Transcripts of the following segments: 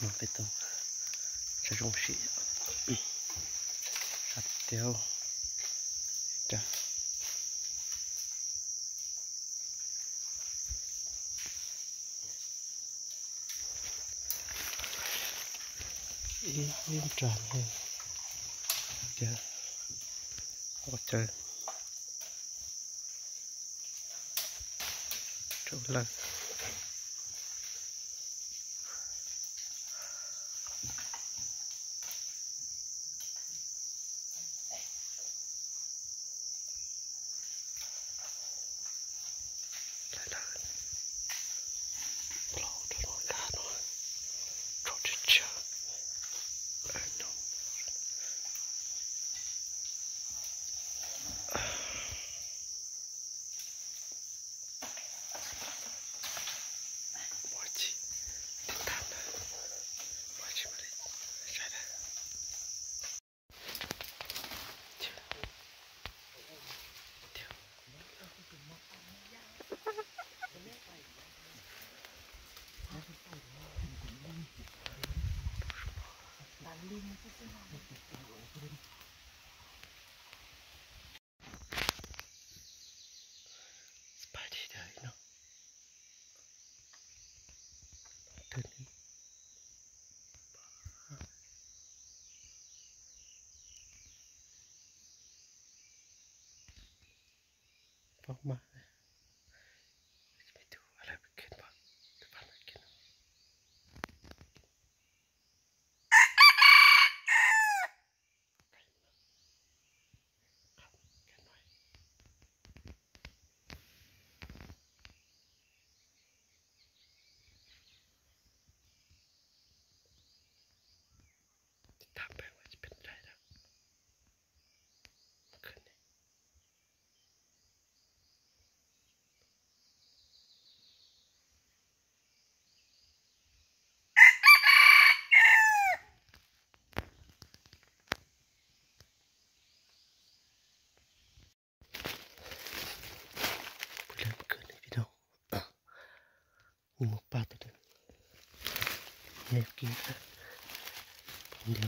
mà phải tông sẽ rong xị sạch tiêu cha yên yên tràn hơn cha có chơi trâu lăng 다 빼고 이제 편달자 그네. 물론 그늘이도 이 오빠들은 내 여기가 근데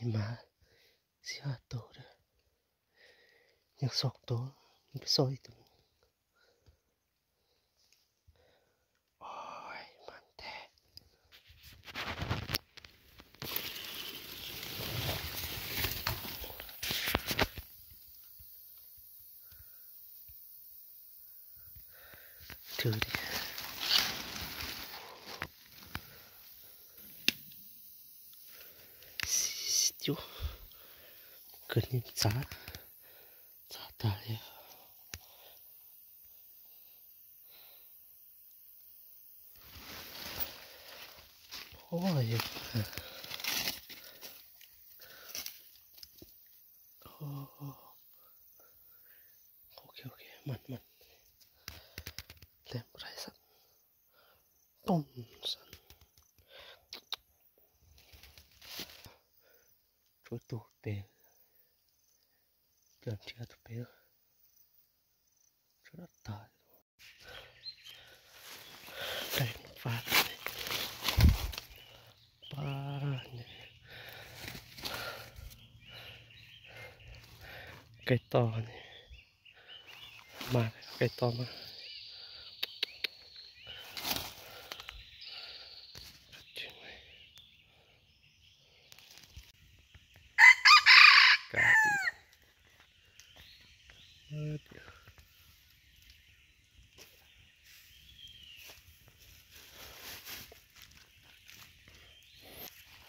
Cứ mà. Xí hạt tổ đó Nhưng sọc tổ cái soi tụi Ôi Mạnh thế. Thử đi. ขึ้นนี่สาสาตายโอ้ยโอ้โอเคโอเคมันมันเต็มไรสักตุ้ม lần chưa tụ bể đây một phát này. Ba cây to này. Mà cây to mà. hết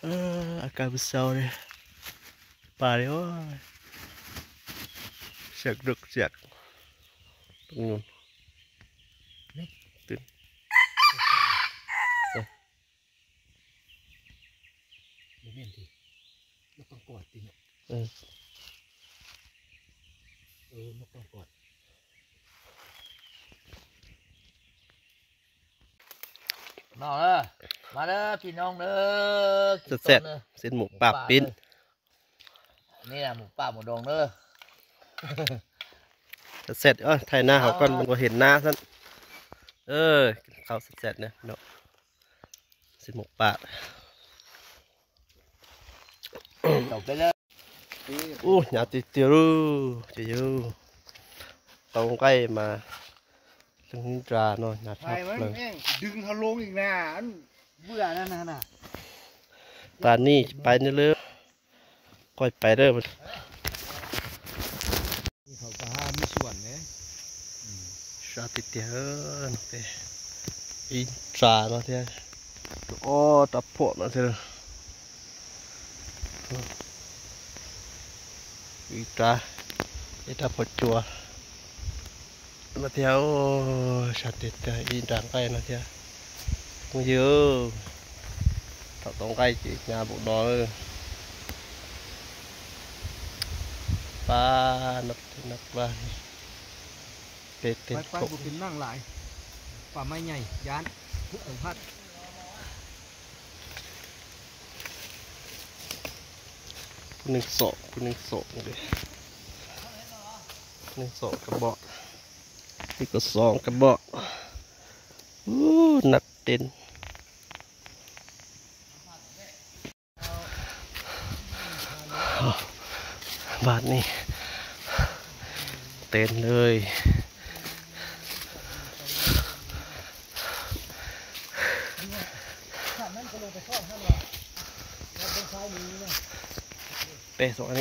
à, cà sâu đây bà đấy ôi, sạc rực sạc nguồn tin. Hãy subscribe cho kênh Ghiền นาะเออเออนกต้องกอดน้องเด้อมาเด้อพี่น้องเด้อกินแซ่บต้นเด้อเส้นหมูปากปิ้นนี่นะหมูป่าหมูดองเด้อ เสร็จเอ้ยถ่ายหน้าเขาก่อนมันบ่เห็นหน้าซั่นเออกินข้าวเสร็จๆเนี่ยเนาะเส้นหมูปากจบไปเลย อู้หยาติเตียวจะอยู่ตรงใกล้มาถึงตราเนาะหยาไปทับมันเลยแม่งดึงเขาลงอีกนะอันเบื่อนั่นน่ะน่ะตานี่ไปนี่เลยค่อยไปเด้อมันนี่เขาก็ห้ามมีส่วนเด้ชาติเตียวเนาะเด้อินตราเนาะเด้โอ้ตับพวกเนาะเด้ออินตราเอตาพอจัวมาเที่ย tra ita pochua nó theo sạt tịt in tràng cây nó theo cũng dữ thật tông cây chị nhà bộ đó ba nập thì nập ba. Tết tịt quay quay bộ kính năng lại. Và mai nhảy dán ở hạt หลายป่าไม้ใหญ่ยานสัมผัสหนึ่งสองหนึ่งสองเลยหนึ่งสองกระบอกนี่ก็สองกระบอกอู้หนักเต็นบาทนี่เต็นเลย 别说呢。